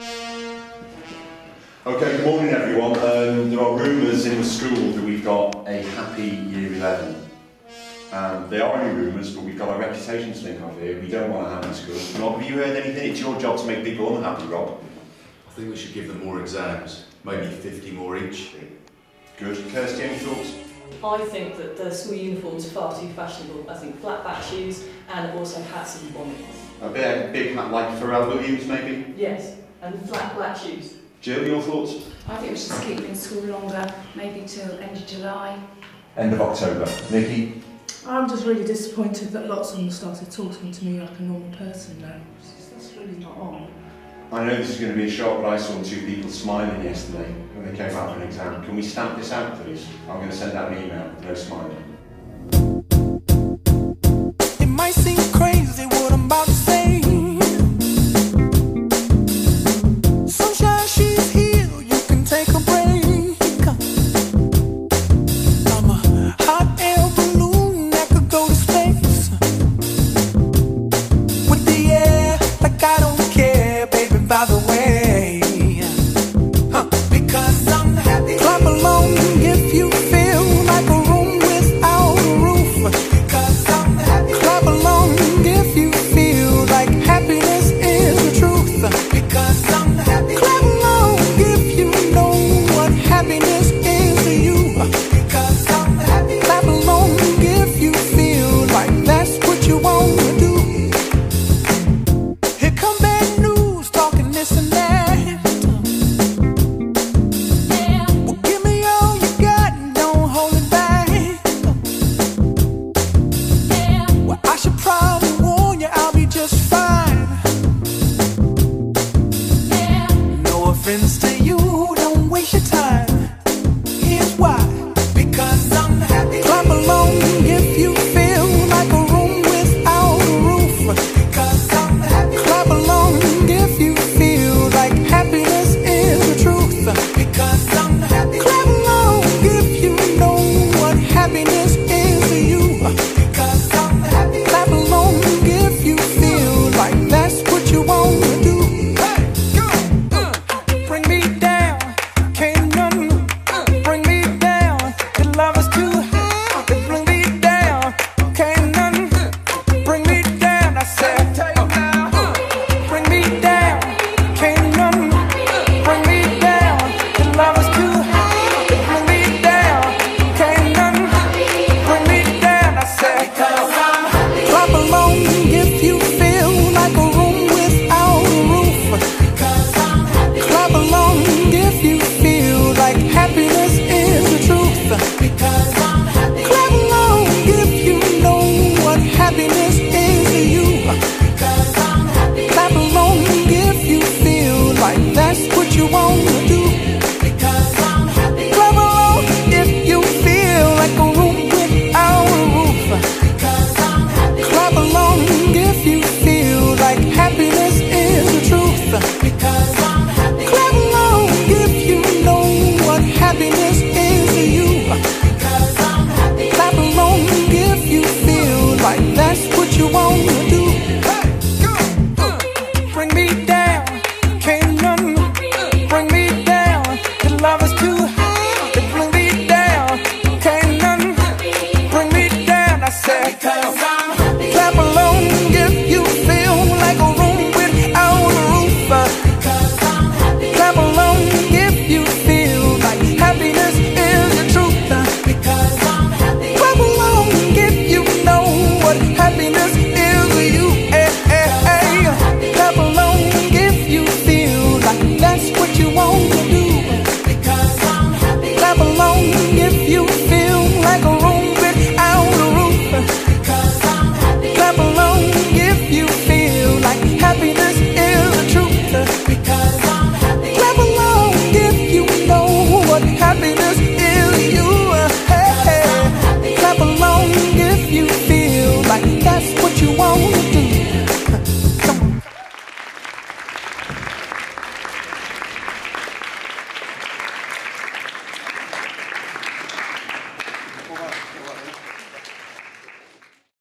Okay, good morning everyone. Um, there are rumours in the school that we've got a happy year 11. Um, they are only rumours, but we've got our reputation to think of here. We don't want a happy school. Rob, have you heard anything? It's your job to make people unhappy, Rob. I think we should give them more exams, maybe 50 more each. Good. Kirsty, any thoughts? I think that the school uniforms are far too fashionable. I think flat back shoes and also hats and bonnets. A big, big hat like Pharrell Williams, maybe? Yes, and flat black shoes. Jill, your thoughts? I think we should just keep them in school longer, maybe till end of July. End of October. Nikki? I'm just really disappointed that lots of them started talking to me like a normal person now. That's really not on. I know this is going to be a shock, but I saw two people smiling yesterday when they came out for an exam. Can we stamp this out, please? I'm going to send out an email. No smiling. Can break. happens to you.